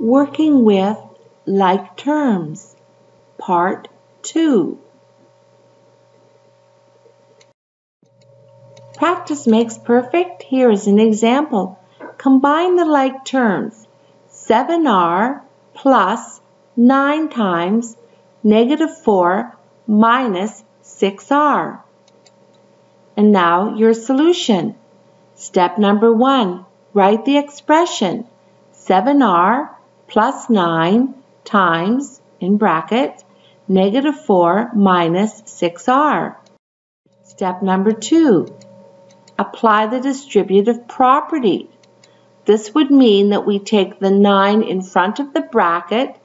Working with like terms, part 2. Practice makes perfect. Here is an example. Combine the like terms. 7r plus 9 times negative 4 minus 6r. And now your solution. Step number 1. Write the expression 7r plus 9 times, in brackets, negative 4 minus 6r. Step number 2. Apply the distributive property. This would mean that we take the 9 in front of the bracket,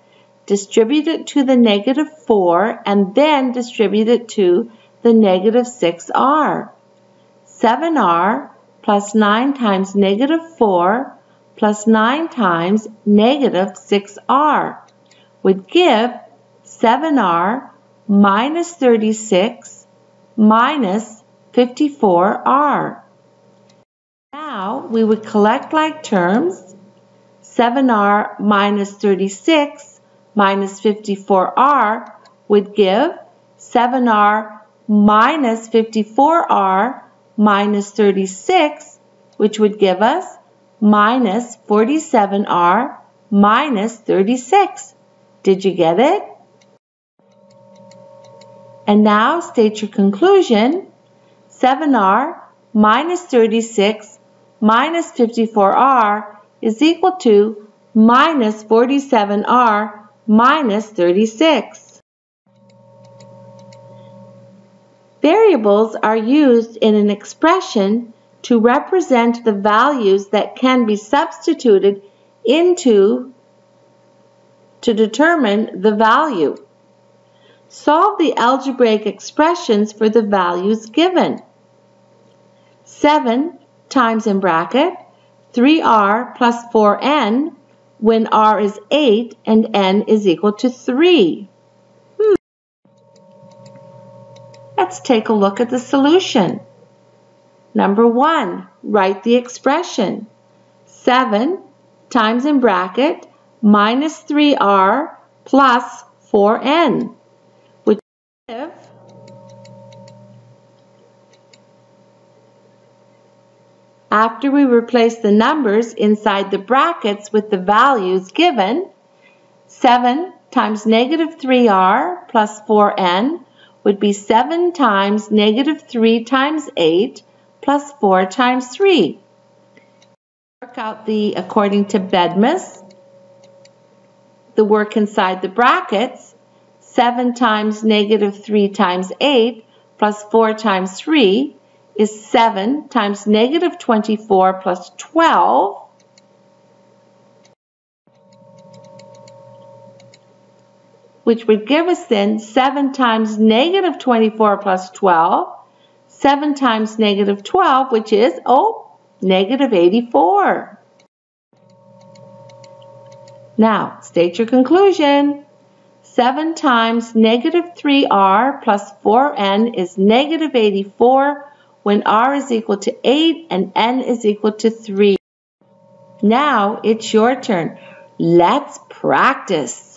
distribute it to the negative 4, and then distribute it to the negative 6r. 7r plus 9 times negative 4 plus 9 times negative 6r would give 7r minus 36 minus 54r. Now we would collect like terms. 7r minus 36 minus 54r would give 7r minus 54r minus 36, which would give us minus 47r minus 36. Did you get it? And now state your conclusion. 7r minus 36 minus 54r is equal to minus 47r minus 36. Variables are used in an expression to represent the values that can be substituted into to determine the value. Solve the algebraic expressions for the values given. 7 times in bracket 3r plus 4n when r is 8 and n is equal to 3. Hmm. Let's take a look at the solution. Number one, write the expression. 7 times in bracket minus 3r plus 4n, which after we replace the numbers inside the brackets with the values given, 7 times negative 3r plus 4n would be 7 times negative 3 times 8 plus 4 times 3. Work out the according to Bedmas. The work inside the brackets, 7 times negative 3 times 8 plus 4 times 3 is 7 times negative 24 plus 12. which would give us then 7 times negative 24 plus 12 7 times negative 12, which is, oh, negative 84. Now, state your conclusion. 7 times negative 3r plus 4n is negative 84 when r is equal to 8 and n is equal to 3. Now it's your turn. Let's practice.